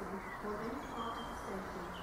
significou nem falta de sede,